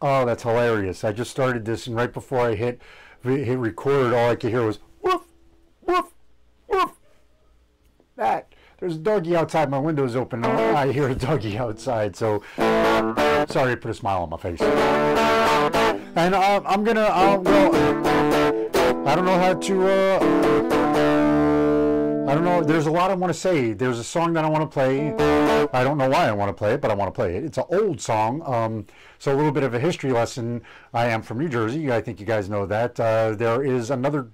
Oh, that's hilarious. I just started this, and right before I hit hit record, all I could hear was woof, woof, woof. That. There's a doggy outside. My window's open. I hear a doggy outside. So sorry put a smile on my face. And uh, I'm gonna. Uh, well, I don't know how to. Uh, I don't know. There's a lot I want to say. There's a song that I want to play. I don't know why I want to play it, but I want to play it. It's an old song. Um, so a little bit of a history lesson. I am from New Jersey. I think you guys know that. Uh, there is another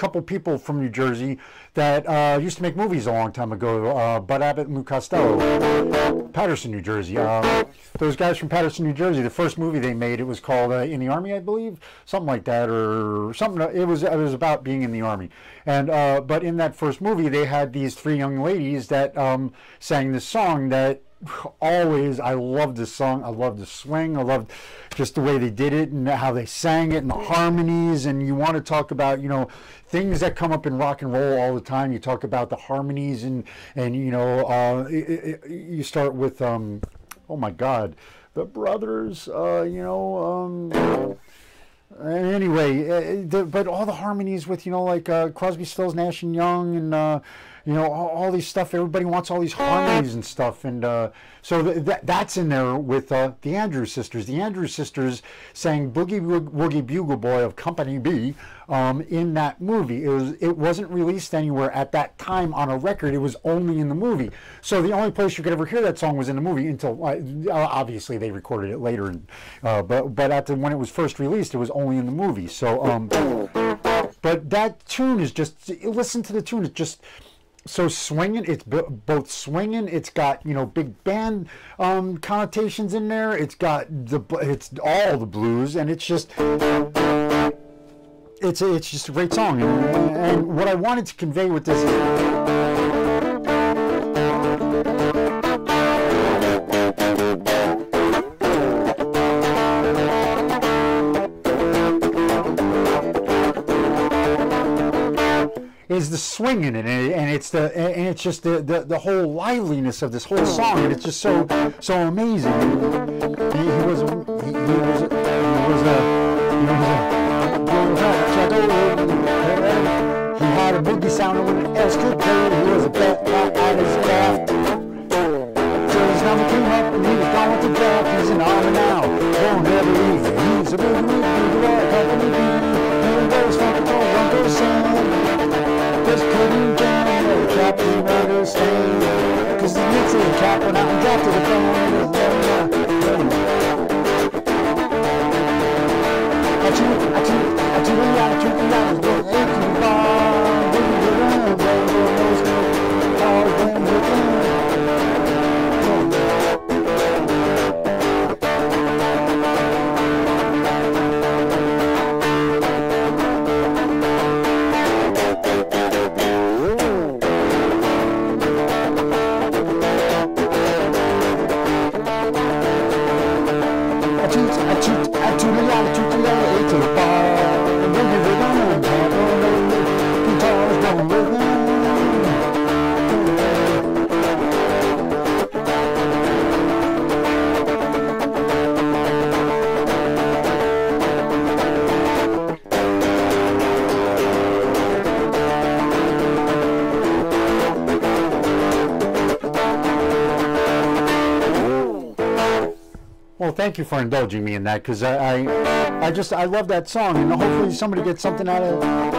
couple people from New Jersey that uh, used to make movies a long time ago. Uh, Bud Abbott and Lou Costello, Paterson, New Jersey. Uh, those guys from Paterson, New Jersey. The first movie they made, it was called uh, In the Army, I believe, something like that, or something. It was it was about being in the army. And uh, but in that first movie, they had these three young ladies that um, sang this song that always I loved this song. I loved the swing. I loved just the way they did it and how they sang it and the harmonies. And you want to talk about, you know, things that come up in rock and roll all the time. You talk about the harmonies and, and you know, uh, it, it, you start with, um, oh my God, the brothers, uh, you know, um, anyway, uh, the, but all the harmonies with you know like uh, Crosby, Stills, Nash and Young, and uh, you know all, all, these stuff. Everybody wants all these harmonies and stuff, and uh, so th that that's in there with uh, the Andrews sisters. The Andrews sisters sang "Boogie Woogie Bugle Boy" of Company B um, in that movie. It was it wasn't released anywhere at that time on a record. It was only in the movie. So the only place you could ever hear that song was in the movie. Until uh, obviously they recorded it later, and, but but at the when it was first released, it was only in the movie. So um, but that tune is just listen to the tune. It's just so swinging it's both swinging it's got you know big band um, connotations in there it's got the it's all the blues and it's just it's it's just a great song. And, and what i wanted to convey with this is the swing in it, and it's the and it's just the, the, the whole liveliness of this whole song, and it's just so so amazing. He, he was he, he was he was a he had a boogie sound when an else could. He was a bet at his craft. Till his number came up and he was with the draft. He's an army now, won't ever leave. He's a boogie Cause the Nixon cap went out and dropped to thank you for indulging me in that because I, I, I just I love that song and hopefully somebody gets something out of it.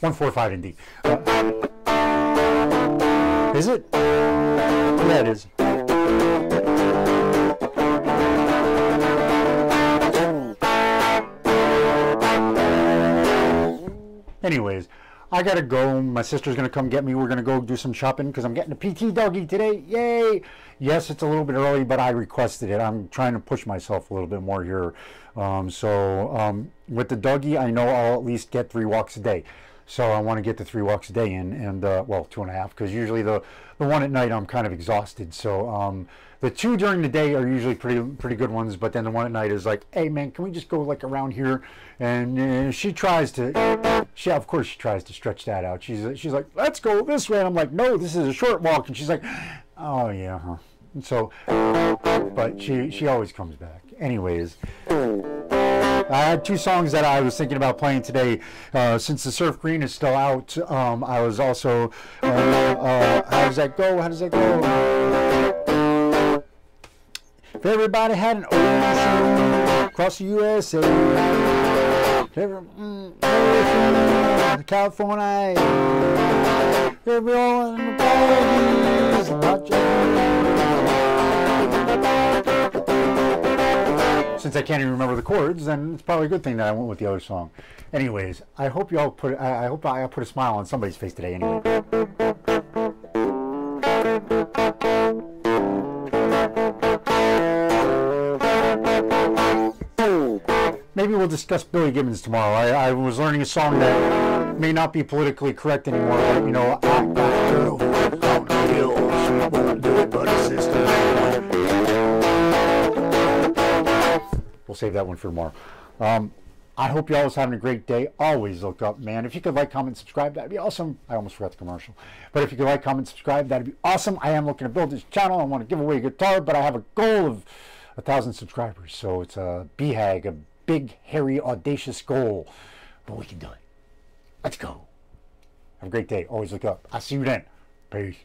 One four five indeed. Uh, is it? Yeah, it is. Anyways, I gotta go. My sister's gonna come get me. We're gonna go do some shopping because I'm getting a PT doggy today. Yay! Yes, it's a little bit early, but I requested it. I'm trying to push myself a little bit more here. Um, so um, with the doggy, I know I'll at least get three walks a day. So I want to get the three walks a day in, and uh, well, two and a half, because usually the the one at night I'm kind of exhausted. So um, the two during the day are usually pretty pretty good ones, but then the one at night is like, hey man, can we just go like around here? And uh, she tries to, she of course she tries to stretch that out. She's she's like, let's go this way. And I'm like, no, this is a short walk. And she's like, oh yeah. Huh. So, but she she always comes back. Anyways. I had two songs that I was thinking about playing today. Uh, since the Surf Green is still out, um, I was also. Uh, uh, how does that go? How does that go? If everybody had an ocean across the USA, every, mm, California, everyone in the parties about since I can't even remember the chords, then it's probably a good thing that I went with the other song. Anyways, I hope you all put I, I hope I put a smile on somebody's face today. Anyway. Maybe we'll discuss Billy Gibbons tomorrow. I, I was learning a song that may not be politically correct anymore, but you know, I we'll save that one for tomorrow. Um, I hope you all is having a great day. Always look up, man. If you could like, comment, subscribe, that'd be awesome. I almost forgot the commercial. But if you could like, comment, subscribe, that'd be awesome. I am looking to build this channel. I want to give away a guitar, but I have a goal of a thousand subscribers. So it's a BHAG, a big, hairy, audacious goal. But we can do it. Let's go. Have a great day. Always look up. I'll see you then. Peace.